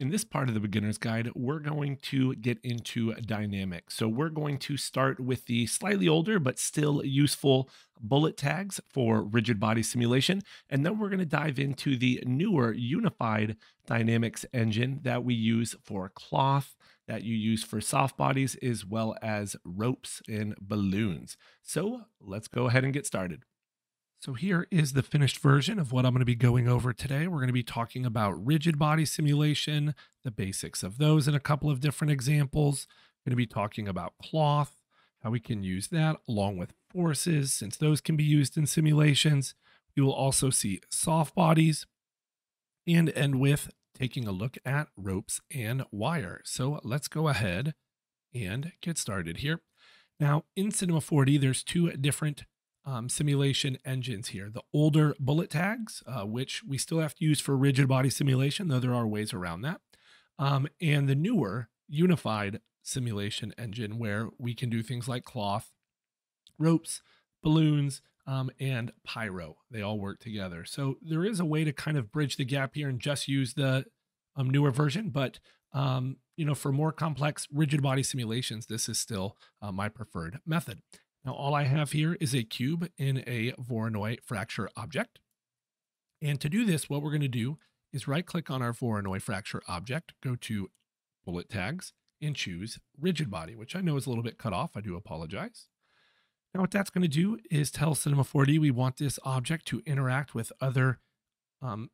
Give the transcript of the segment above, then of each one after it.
In this part of the beginner's guide, we're going to get into dynamics. So we're going to start with the slightly older but still useful bullet tags for rigid body simulation. And then we're going to dive into the newer unified dynamics engine that we use for cloth, that you use for soft bodies, as well as ropes and balloons. So let's go ahead and get started. So here is the finished version of what I'm going to be going over today. We're going to be talking about rigid body simulation, the basics of those in a couple of different examples. We're going to be talking about cloth, how we can use that along with forces, since those can be used in simulations. We will also see soft bodies and end with taking a look at ropes and wire. So let's go ahead and get started here. Now in Cinema 4D, there's two different um, simulation engines here. The older bullet tags, uh, which we still have to use for rigid body simulation, though there are ways around that. Um, and the newer unified simulation engine, where we can do things like cloth, ropes, balloons, um, and pyro. They all work together. So there is a way to kind of bridge the gap here and just use the um, newer version. But um, you know, for more complex rigid body simulations, this is still uh, my preferred method. Now all I have here is a cube in a Voronoi fracture object. And to do this, what we're going to do is right click on our Voronoi fracture object, go to bullet tags and choose rigid body, which I know is a little bit cut off. I do apologize. Now what that's going to do is tell Cinema 4D we want this object to interact with other um,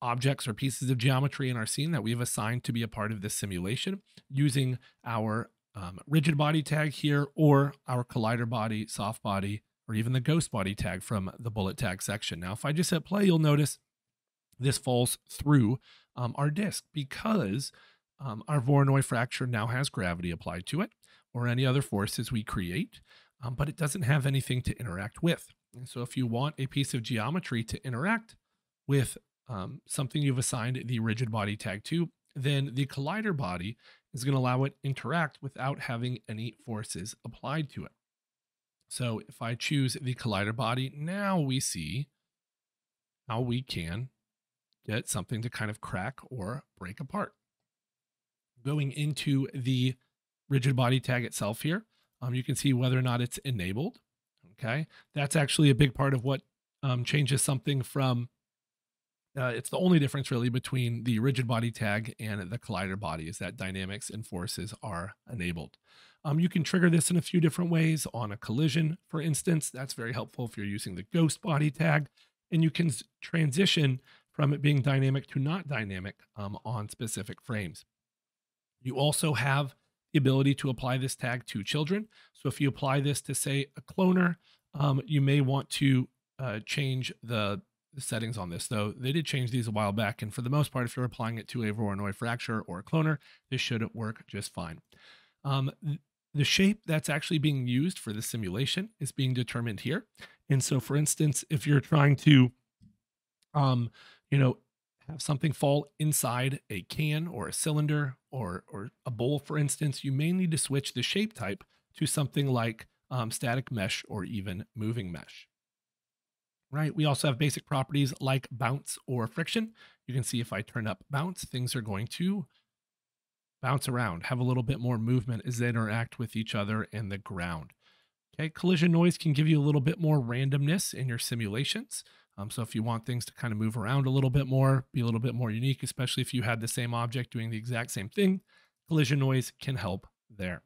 objects or pieces of geometry in our scene that we have assigned to be a part of this simulation using our um, rigid body tag here or our collider body, soft body, or even the ghost body tag from the bullet tag section. Now, if I just hit play, you'll notice this falls through um, our disk because um, our Voronoi fracture now has gravity applied to it or any other forces we create, um, but it doesn't have anything to interact with. And so if you want a piece of geometry to interact with um, something you've assigned the rigid body tag to, then the collider body is going to allow it interact without having any forces applied to it. So if I choose the collider body, now we see how we can get something to kind of crack or break apart. Going into the rigid body tag itself here, um, you can see whether or not it's enabled. Okay, that's actually a big part of what um, changes something from uh, it's the only difference really between the rigid body tag and the collider body is that dynamics and forces are enabled. Um, you can trigger this in a few different ways on a collision, for instance. That's very helpful if you're using the ghost body tag. And you can transition from it being dynamic to not dynamic um, on specific frames. You also have the ability to apply this tag to children. So if you apply this to, say, a cloner, um, you may want to uh, change the the settings on this, though. They did change these a while back, and for the most part, if you're applying it to a Voronoi fracture or a cloner, this should work just fine. Um, the shape that's actually being used for the simulation is being determined here. And so, for instance, if you're trying to, um, you know, have something fall inside a can or a cylinder or or a bowl, for instance, you may need to switch the shape type to something like um, static mesh or even moving mesh right? We also have basic properties like bounce or friction. You can see if I turn up bounce, things are going to bounce around, have a little bit more movement as they interact with each other and the ground. Okay, collision noise can give you a little bit more randomness in your simulations. Um, so if you want things to kind of move around a little bit more, be a little bit more unique, especially if you had the same object doing the exact same thing, collision noise can help there.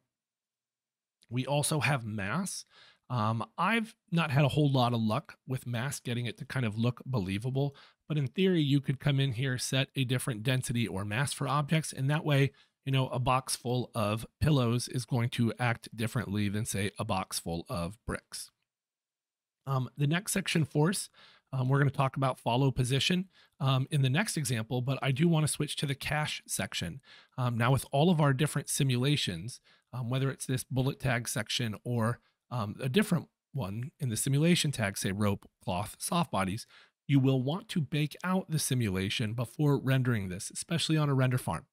We also have mass. Um, I've not had a whole lot of luck with mass getting it to kind of look believable, but in theory, you could come in here, set a different density or mass for objects, and that way, you know, a box full of pillows is going to act differently than, say, a box full of bricks. Um, the next section, force, um, we're going to talk about follow position um, in the next example, but I do want to switch to the cache section. Um, now, with all of our different simulations, um, whether it's this bullet tag section or um, a different one in the simulation tag, say rope, cloth, soft bodies, you will want to bake out the simulation before rendering this, especially on a render farm.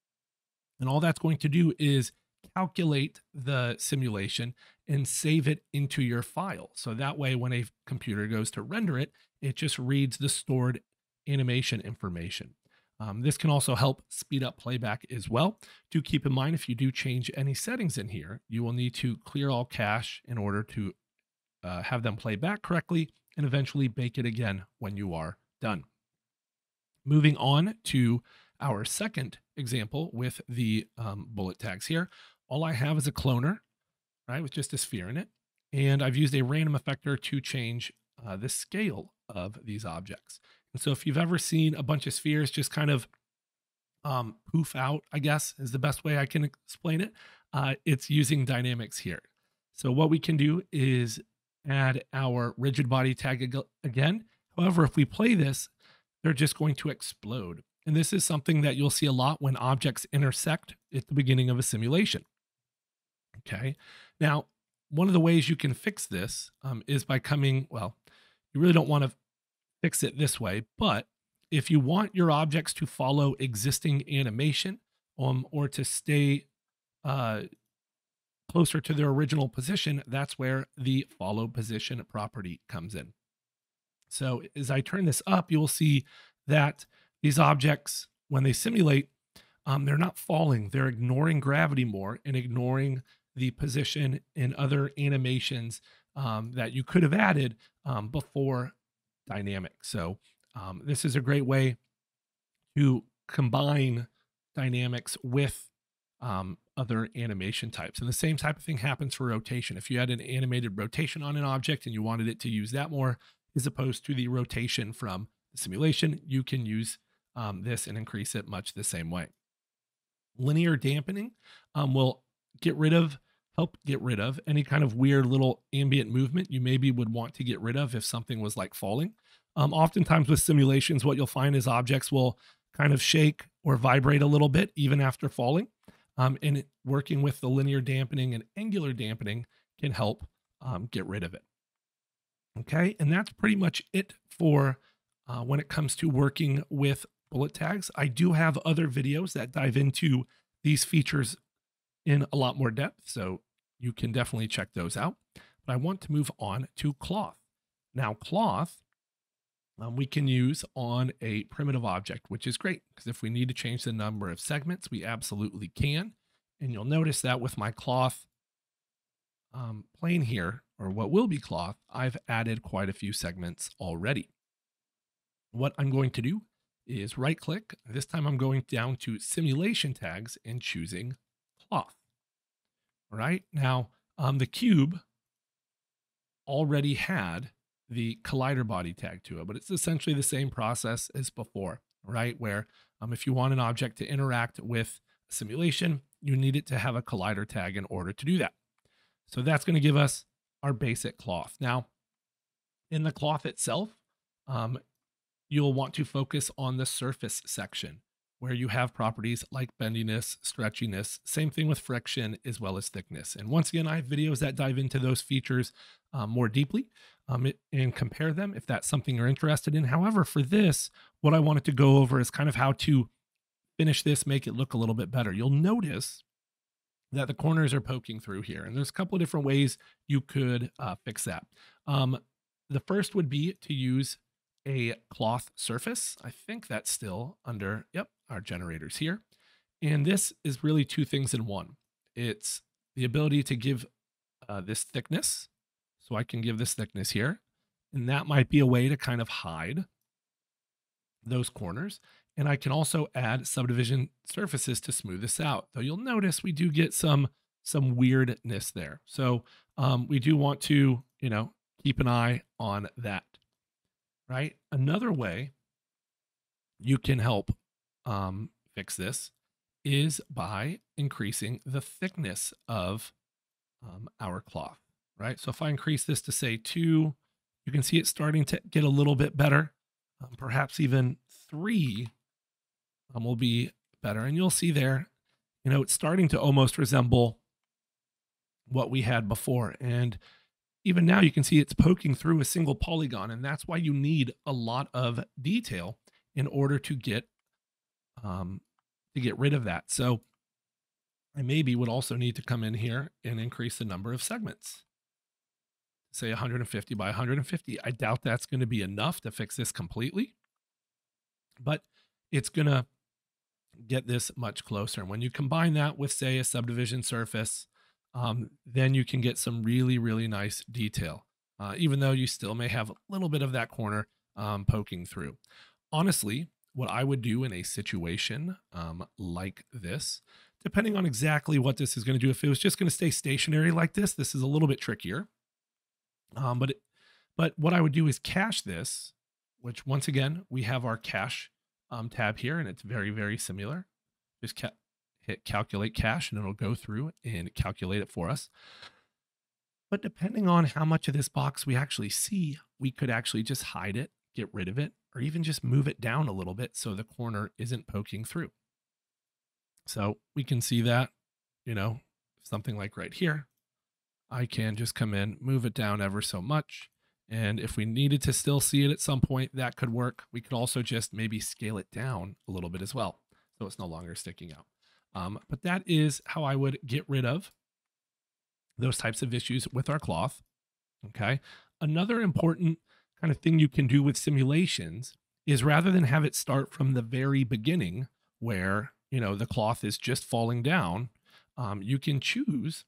And all that's going to do is calculate the simulation and save it into your file. So that way, when a computer goes to render it, it just reads the stored animation information. Um, this can also help speed up playback as well. Do keep in mind if you do change any settings in here, you will need to clear all cache in order to uh, have them play back correctly and eventually bake it again when you are done. Moving on to our second example with the um, bullet tags here. All I have is a cloner, right, with just a sphere in it. And I've used a random effector to change uh, the scale of these objects. And so if you've ever seen a bunch of spheres just kind of um, poof out, I guess is the best way I can explain it, uh, it's using dynamics here. So what we can do is add our rigid body tag again. However, if we play this, they're just going to explode. And this is something that you'll see a lot when objects intersect at the beginning of a simulation. Okay. Now, one of the ways you can fix this um, is by coming, well, you really don't want to fix it this way, but if you want your objects to follow existing animation um, or to stay uh, closer to their original position, that's where the follow position property comes in. So as I turn this up, you'll see that these objects, when they simulate, um, they're not falling. They're ignoring gravity more and ignoring the position and other animations um, that you could have added um, before dynamic. So um, this is a great way to combine dynamics with um, other animation types. And the same type of thing happens for rotation. If you had an animated rotation on an object and you wanted it to use that more, as opposed to the rotation from the simulation, you can use um, this and increase it much the same way. Linear dampening um, will get rid of, help get rid of any kind of weird little ambient movement you maybe would want to get rid of if something was like falling. Um, oftentimes with simulations, what you'll find is objects will kind of shake or vibrate a little bit even after falling. Um, and working with the linear dampening and angular dampening can help um, get rid of it. Okay, and that's pretty much it for uh, when it comes to working with bullet tags. I do have other videos that dive into these features in a lot more depth, so you can definitely check those out. But I want to move on to cloth. Now, cloth um, we can use on a primitive object, which is great because if we need to change the number of segments, we absolutely can. And you'll notice that with my cloth um, plane here, or what will be cloth, I've added quite a few segments already. What I'm going to do is right click. This time I'm going down to simulation tags and choosing cloth. Right. Now, um, the cube already had the collider body tag to it, but it's essentially the same process as before, right? Where um, if you want an object to interact with a simulation, you need it to have a collider tag in order to do that. So that's going to give us our basic cloth. Now, in the cloth itself, um, you'll want to focus on the surface section where you have properties like bendiness, stretchiness, same thing with friction as well as thickness. And once again, I have videos that dive into those features um, more deeply um, and compare them if that's something you're interested in. However, for this, what I wanted to go over is kind of how to finish this, make it look a little bit better. You'll notice that the corners are poking through here. And there's a couple of different ways you could uh, fix that. Um, the first would be to use a cloth surface. I think that's still under, yep, our generators here. And this is really two things in one. It's the ability to give uh, this thickness. So I can give this thickness here. And that might be a way to kind of hide those corners. And I can also add subdivision surfaces to smooth this out. Though you'll notice we do get some some weirdness there. So um, we do want to, you know, keep an eye on that right? Another way you can help um, fix this is by increasing the thickness of um, our cloth, right? So if I increase this to say two, you can see it starting to get a little bit better. Um, perhaps even three um, will be better. And you'll see there, you know, it's starting to almost resemble what we had before. And even now you can see it's poking through a single polygon and that's why you need a lot of detail in order to get um, to get rid of that. So I maybe would also need to come in here and increase the number of segments. Say 150 by 150. I doubt that's going to be enough to fix this completely. But it's going to get this much closer. And when you combine that with, say, a subdivision surface, um, then you can get some really, really nice detail, uh, even though you still may have a little bit of that corner um, poking through. Honestly, what I would do in a situation um, like this, depending on exactly what this is going to do, if it was just going to stay stationary like this, this is a little bit trickier. Um, but, it, but what I would do is cache this, which once again, we have our cache um, tab here, and it's very, very similar. Just ca hit calculate cache, and it'll go through and calculate it for us. But depending on how much of this box we actually see, we could actually just hide it, get rid of it, or even just move it down a little bit so the corner isn't poking through. So we can see that, you know, something like right here, I can just come in, move it down ever so much, and if we needed to still see it at some point, that could work. We could also just maybe scale it down a little bit as well. So it's no longer sticking out. Um, but that is how I would get rid of those types of issues with our cloth. Okay. Another important kind of thing you can do with simulations is rather than have it start from the very beginning where, you know, the cloth is just falling down, um, you can choose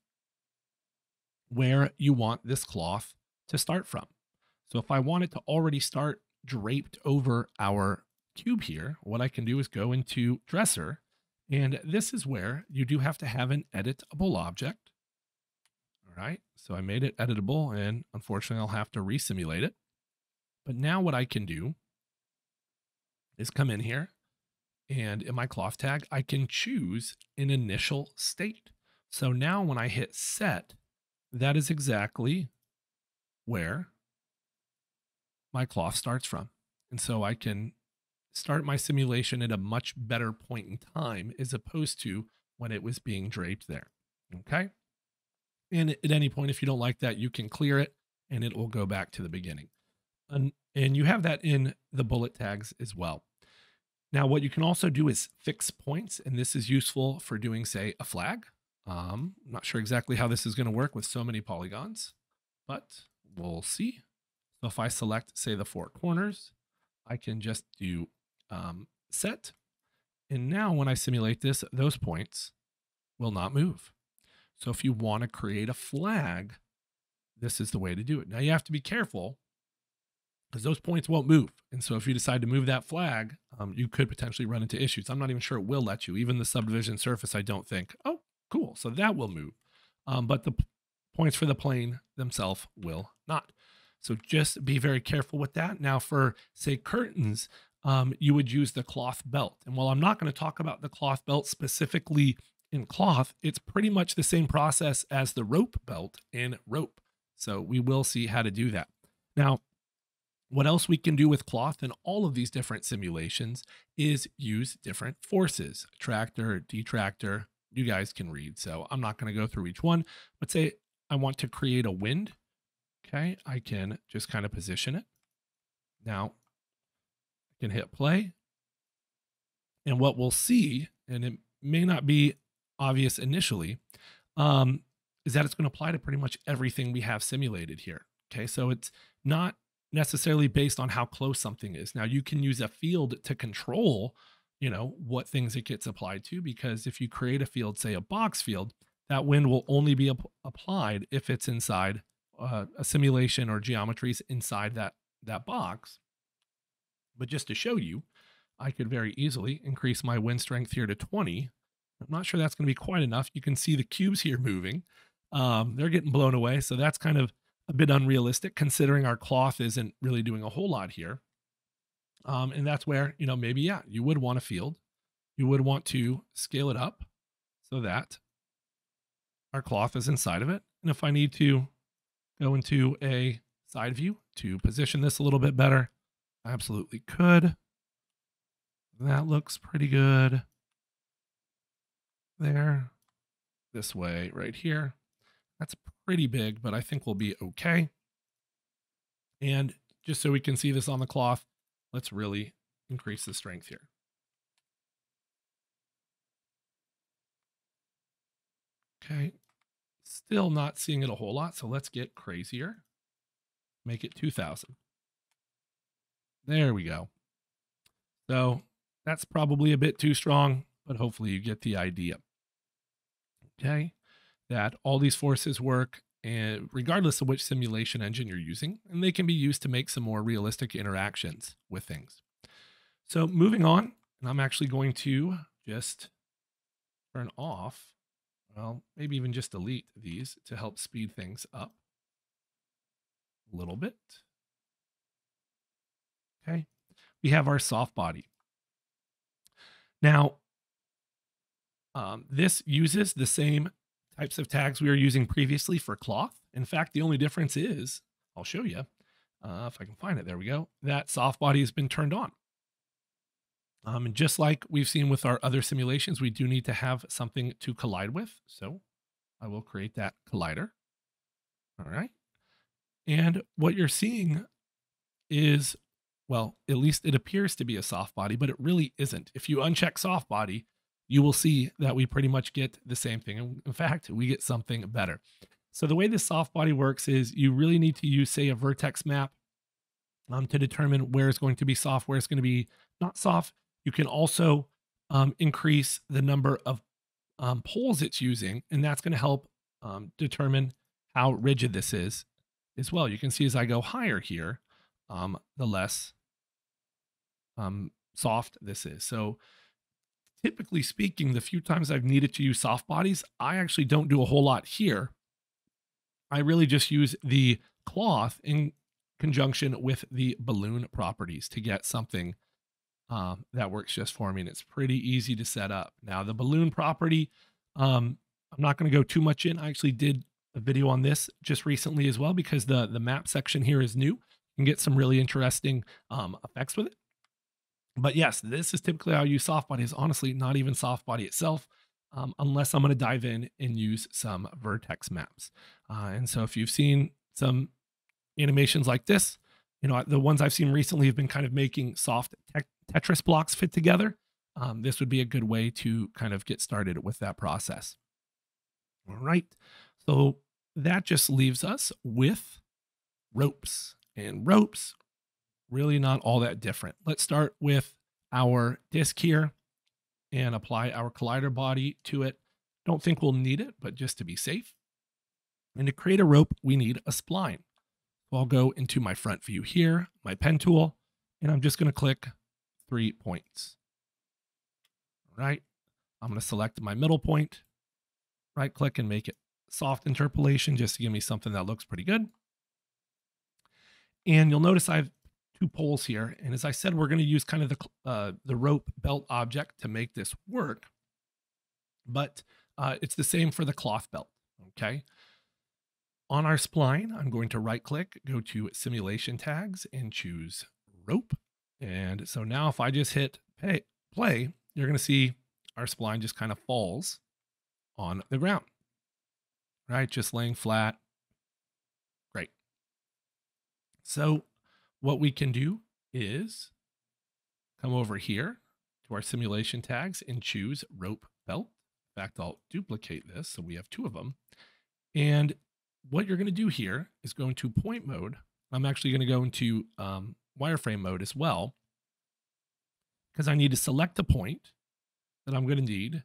where you want this cloth to start from. So if I want it to already start draped over our cube here, what I can do is go into dresser. And this is where you do have to have an editable object. All right. So I made it editable and unfortunately I'll have to resimulate it. But now what I can do is come in here and in my cloth tag, I can choose an initial state. So now when I hit set, that is exactly where my cloth starts from. And so I can start my simulation at a much better point in time as opposed to when it was being draped there. Okay. And at any point, if you don't like that, you can clear it and it will go back to the beginning. And, and you have that in the bullet tags as well. Now, what you can also do is fix points, and this is useful for doing, say, a flag. Um, I'm not sure exactly how this is going to work with so many polygons, but we'll see. So if I select, say, the four corners, I can just do um, set. And now when I simulate this, those points will not move. So if you want to create a flag, this is the way to do it. Now you have to be careful because those points won't move. And so if you decide to move that flag, um, you could potentially run into issues. I'm not even sure it will let you. Even the subdivision surface, I don't think. Oh, cool. So that will move. Um, but the points for the plane themselves will not. So just be very careful with that. Now, for say curtains, um, you would use the cloth belt. And while I'm not going to talk about the cloth belt specifically in cloth, it's pretty much the same process as the rope belt in rope. So we will see how to do that. Now, what else we can do with cloth in all of these different simulations is use different forces, attractor, detractor. You guys can read, so I'm not going to go through each one. But say I want to create a wind Okay, I can just kind of position it. Now, can hit play. And what we'll see, and it may not be obvious initially, um, is that it's going to apply to pretty much everything we have simulated here. Okay, so it's not necessarily based on how close something is. Now, you can use a field to control, you know, what things it gets applied to, because if you create a field, say a box field, that wind will only be ap- applied if it's inside uh, a simulation or geometries inside that that box. But just to show you, I could very easily increase my wind strength here to 20. I'm not sure that's going to be quite enough. You can see the cubes here moving. Um, they're getting blown away. So that's kind of a bit unrealistic considering our cloth isn't really doing a whole lot here. Um, and that's where, you know, maybe, yeah, you would want a field. You would want to scale it up so that our cloth is inside of it. And if I need to go into a side view to position this a little bit better. Absolutely could. That looks pretty good. There. This way right here. That's pretty big, but I think we'll be okay. And just so we can see this on the cloth, let's really increase the strength here. Okay, Still not seeing it a whole lot, so let's get crazier. Make it 2000. There we go. So That's probably a bit too strong, but hopefully you get the idea. Okay, that all these forces work and regardless of which simulation engine you're using, and they can be used to make some more realistic interactions with things. So moving on, and I'm actually going to just turn off, well, maybe even just delete these to help speed things up a little bit. Okay, we have our soft body. Now, um, this uses the same types of tags we were using previously for cloth. In fact, the only difference is, I'll show you, uh, if I can find it, there we go, that soft body has been turned on. Um, and just like we've seen with our other simulations, we do need to have something to collide with. So I will create that collider. All right. And what you're seeing is, well, at least it appears to be a soft body, but it really isn't. If you uncheck soft body, you will see that we pretty much get the same thing. In fact, we get something better. So the way this soft body works is you really need to use, say, a vertex map um, to determine where it's going to be soft, where it's going to be not soft. You can also um, increase the number of um, poles it's using, and that's going to help um, determine how rigid this is as well. You can see as I go higher here, um, the less um, soft this is. So typically speaking, the few times I've needed to use soft bodies, I actually don't do a whole lot here. I really just use the cloth in conjunction with the balloon properties to get something um, that works just for me. And it's pretty easy to set up. Now, the balloon property, um, I'm not going to go too much in. I actually did a video on this just recently as well because the, the map section here is new. and get some really interesting um, effects with it. But yes, this is typically how I use soft body. Is honestly not even soft body itself, um, unless I'm going to dive in and use some vertex maps. Uh, and so if you've seen some animations like this, you know the ones I've seen recently have been kind of making soft te- Tetris blocks fit together. Um, this would be a good way to kind of get started with that process. All right, so that just leaves us with ropes, and ropes really not all that different. Let's start with our disc here and apply our collider body to it. Don't think we'll need it, but just to be safe. And to create a rope, we need a spline. So I'll go into my front view here, my pen tool, and I'm just going to click three points. All right. I'm going to select my middle point, right click and make it soft interpolation just to give me something that looks pretty good. And you'll notice I've two poles here. And as I said, we're going to use kind of the, uh, the rope belt object to make this work. But uh, it's the same for the cloth belt, okay? On our spline, I'm going to right click, go to simulation tags and choose rope. And so now if I just hit pay, play, you're going to see our spline just kind of falls on the ground, right? Just laying flat. Great. So what we can do is come over here to our simulation tags and choose rope belt. In fact, I'll duplicate this so we have two of them. And what you're going to do here is go into point mode. I'm actually going to go into um, wireframe mode as well because I need to select a point that I'm going to need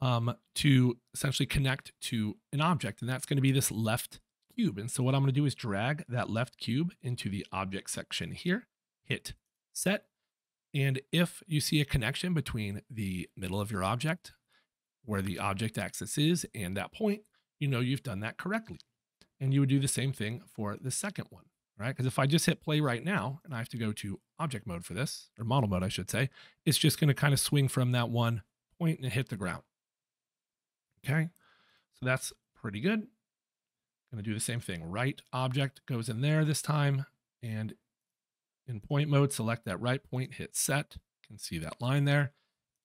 um, to essentially connect to an object. And that's going to be this left cube. And so what I'm going to do is drag that left cube into the object section here, hit set. And if you see a connection between the middle of your object, where the object axis is, and that point, you know you've done that correctly. And you would do the same thing for the second one, right? Because if I just hit play right now, and I have to go to object mode for this, or model mode, I should say, it's just going to kind of swing from that one point and hit the ground. Okay, so that's pretty good. To do the same thing. Right object goes in there this time. And in point mode, select that right point, hit set. You can see that line there.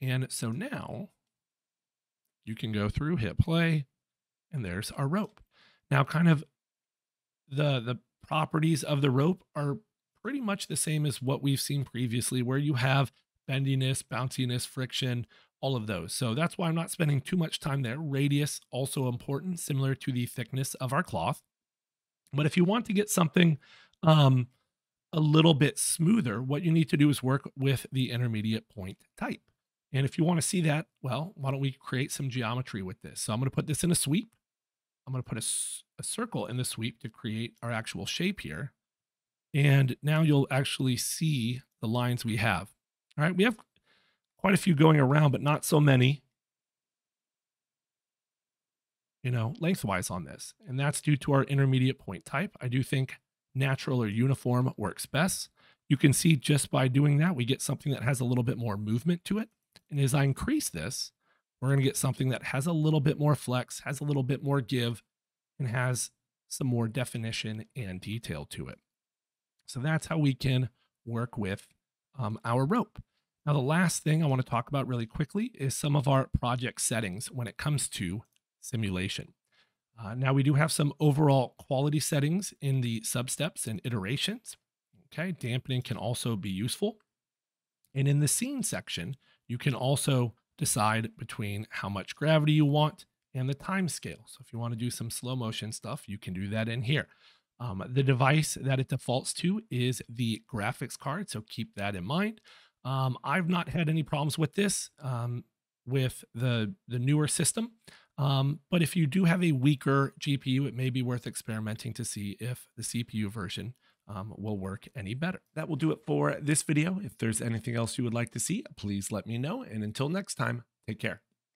And so now you can go through, hit play, and there's our rope. Now, kind of the, the properties of the rope are pretty much the same as what we've seen previously, where you have bendiness, bounciness, friction, all of those. So that's why I'm not spending too much time there. Radius also important, similar to the thickness of our cloth. But if you want to get something um, a little bit smoother, what you need to do is work with the intermediate point type. And if you want to see that, well, why don't we create some geometry with this? So I'm going to put this in a sweep. I'm going to put a, a circle in the sweep to create our actual shape here. And now you'll actually see the lines we have. All right, we have quite a few going around, but not so many, you know, lengthwise on this. And that's due to our intermediate point type. I do think natural or uniform works best. You can see just by doing that, we get something that has a little bit more movement to it. And as I increase this, we're going to get something that has a little bit more flex, has a little bit more give, and has some more definition and detail to it. So that's how we can work with um, our rope. Now, the last thing I want to talk about really quickly is some of our project settings when it comes to simulation. Uh, now, we do have some overall quality settings in the substeps and iterations. Okay, dampening can also be useful. And in the scene section, you can also decide between how much gravity you want and the time scale. So if you want to do some slow motion stuff, you can do that in here. Um, the device that it defaults to is the graphics card, so keep that in mind. Um, I've not had any problems with this um, with the the newer system, um, but if you do have a weaker GPU, it may be worth experimenting to see if the CPU version um, will work any better. That will do it for this video. If there's anything else you would like to see, please let me know. And until next time, take care.